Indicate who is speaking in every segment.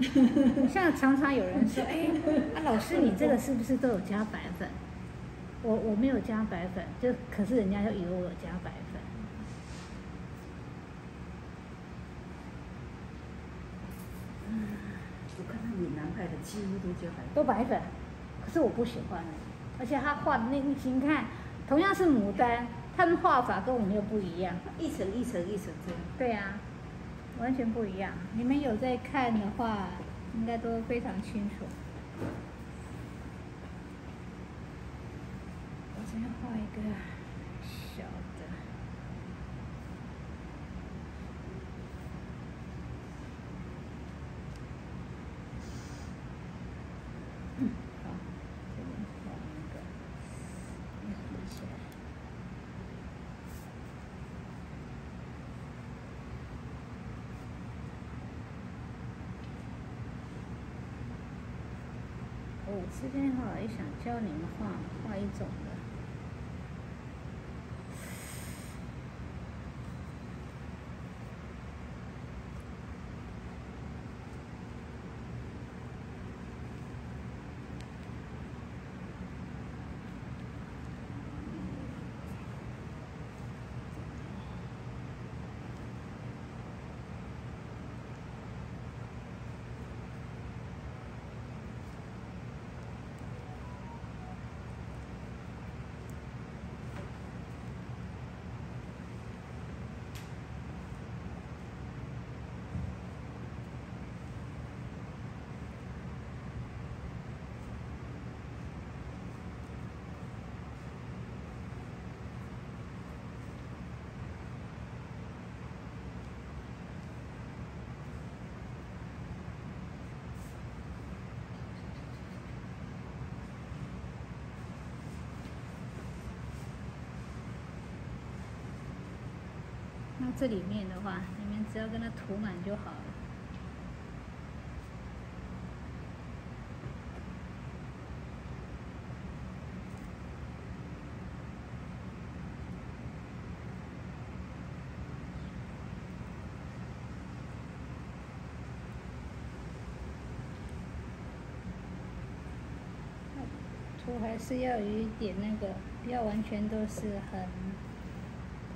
Speaker 1: 像常常有人说，哎，啊老师你这个是不是都有加白粉？我我没有加白粉，就可是人家就以为我有加白粉。
Speaker 2: 我看到闽南派的几乎都加白粉。
Speaker 1: 都白粉，可是我不喜欢，而且他画的那你你看，同样是牡丹，他们画法跟我们又不一样。
Speaker 2: 一层一层一层这样。
Speaker 1: 对呀、完全不一样。你们有在看的话，应该都非常清楚。我先画一个小的。嗯，好，这边画一个，也合起来。我这边哈也想教你们画画一种的，那这里面的话，你们只要跟它涂满就好了。涂还是要有一点那个，不要完全都是很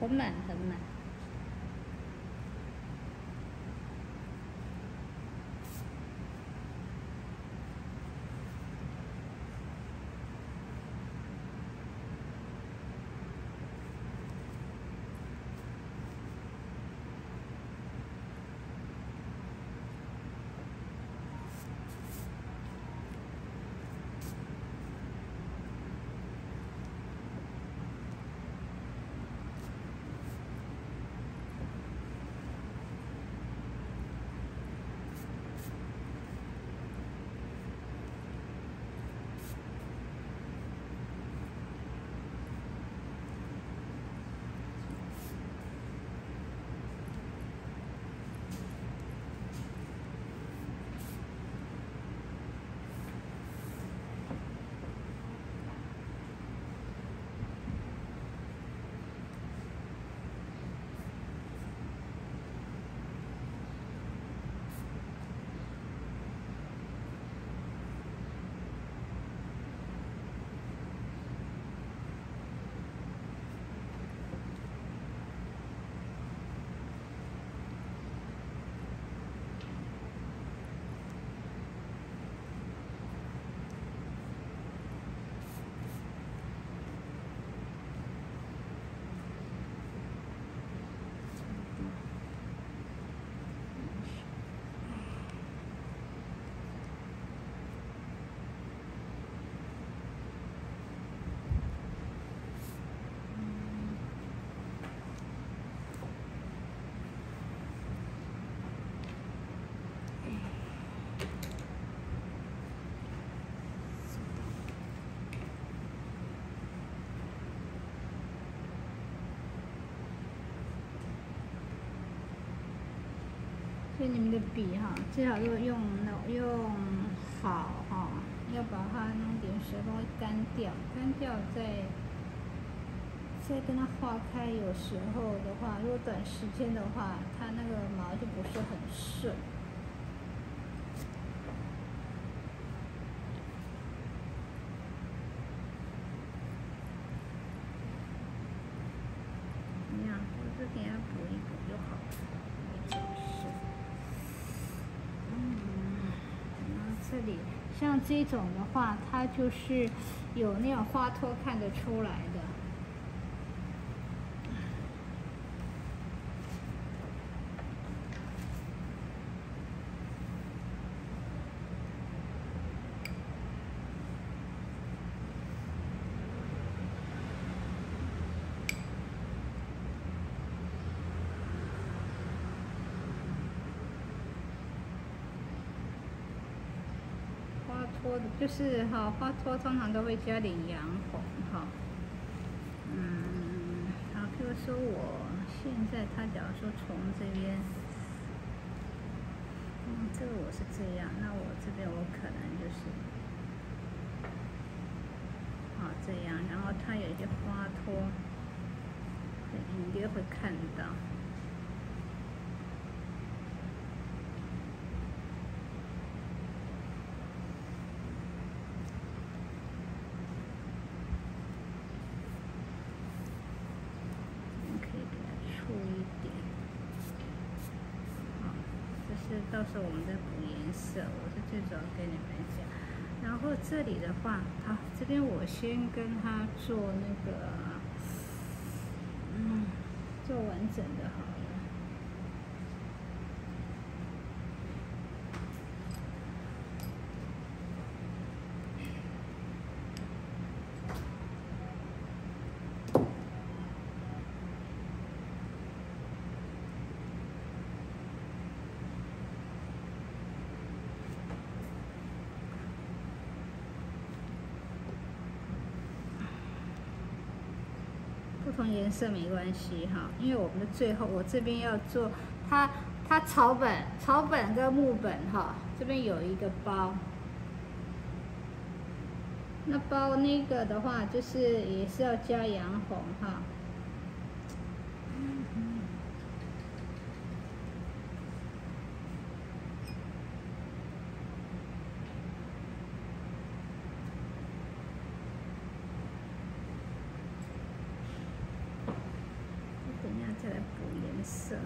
Speaker 1: 很满很满。跟你们的笔哈，最好要用那用好哈，要把它弄点水稍微干掉，干掉再再跟它化开。有时候的话，如果短时间的话，它那个毛就不是很顺。像这种的话，它就是有那种花托看得出来的。就是哈，花托通常都会加点洋红哈。嗯，好，比如说我现在他假如说从这边，嗯，这个我是这样，那我这边我可能就是，好这样，然后他有一些花托，隐约会看到。到时候我们再补颜色，我是最主要跟你们讲。然后这里的话，好，这边我先跟他做那个，嗯，做完整的好。了同颜色没关系哈，因为我们的最后我这边要做它，它草本草本跟木本哈，这边有一个包，那包那个的话就是也是要加洋红哈。色，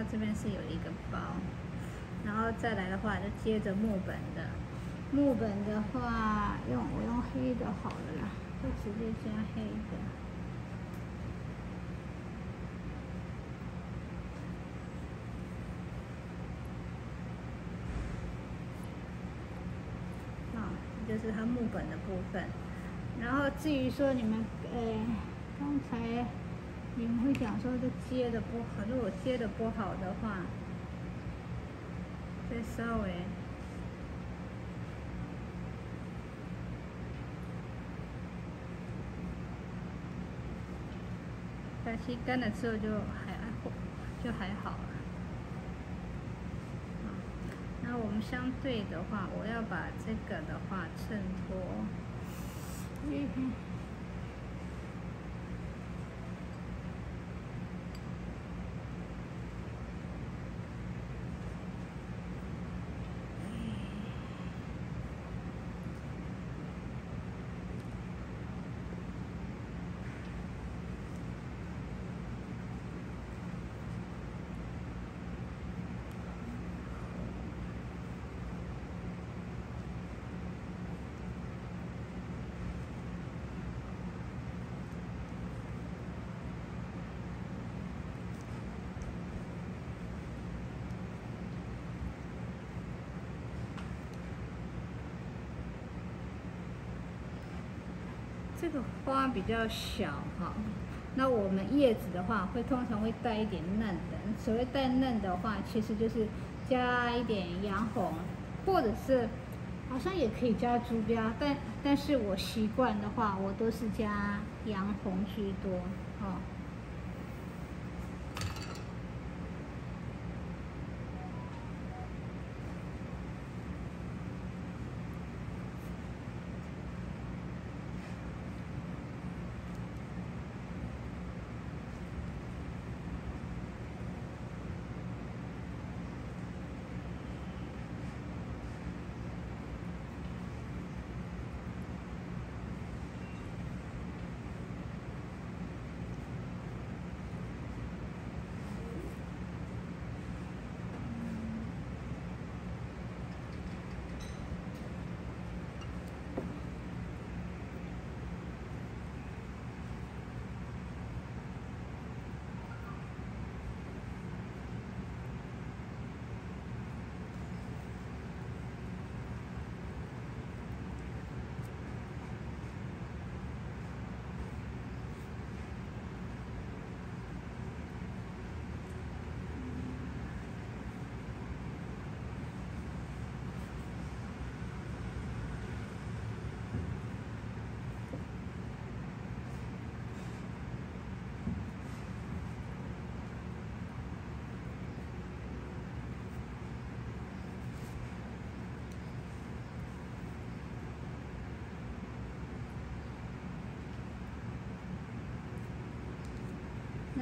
Speaker 1: 它这边是有一个包，然后再来的话就接着木本的，木本的话用我用黑的好了啦，就直接加黑的。就是它木本的部分，然后至于说你们，呃，刚才你们会讲说这接的不好，如果接的不好的话，再稍微，但是干了之后就还就还好了。那。我们相对的话，我要把这个的话衬托。嗯 哼这个花比较小哈，那我们叶子的话会通常会带一点嫩的。所谓带嫩的话，其实就是加一点洋红，或者是好像也可以加朱标，但但是我习惯的话，我都是加洋红居多，哦。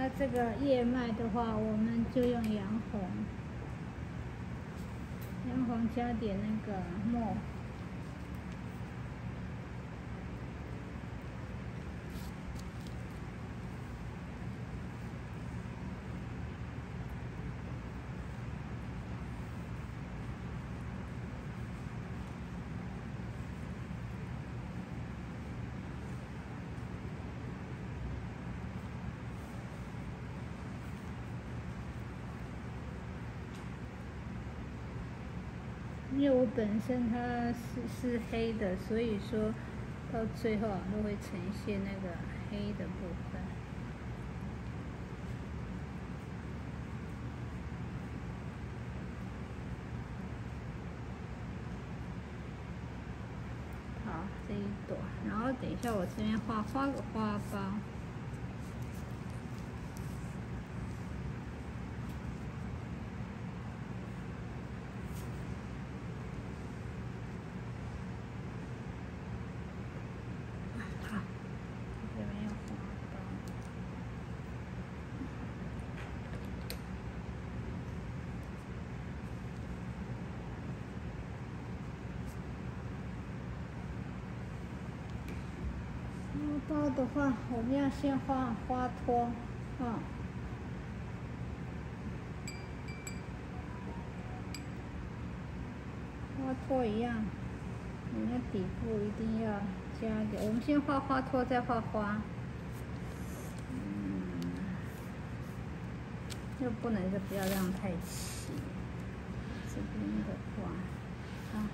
Speaker 1: 那这个叶脉的话，我们就用洋红，洋红加点那个墨。因为我本身它是是黑的，所以说到最后啊都会呈现那个黑的部分。好，这一朵，然后等一下我这边画画个花苞。包的话，我们要先画花托，啊，花托一样，你的底部一定要加点。我们先画花托，再画花，嗯，又不能是不要让太齐，这边的话，啊。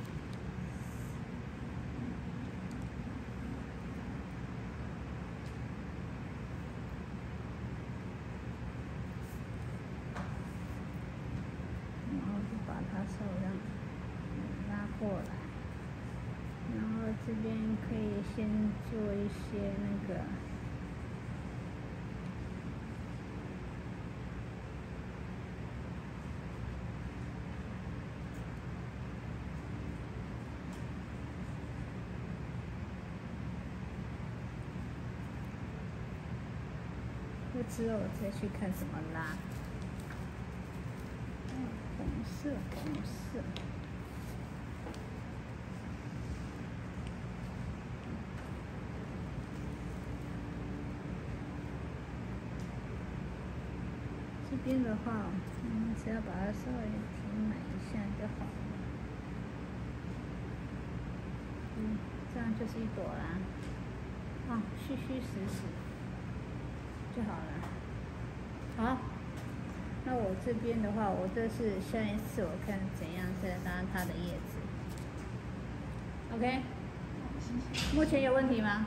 Speaker 1: 手让拉过来，然后这边可以先做一些那个，不知道我再去看什么啦？红。色红色，这边的话，嗯，只要把它稍微填满一下就好了。嗯，这样就是一朵啦，啊，虚虚实实就好了。好。那我这边的话，我这是下一次我看怎样再搭它的叶子。OK，目前有问题吗？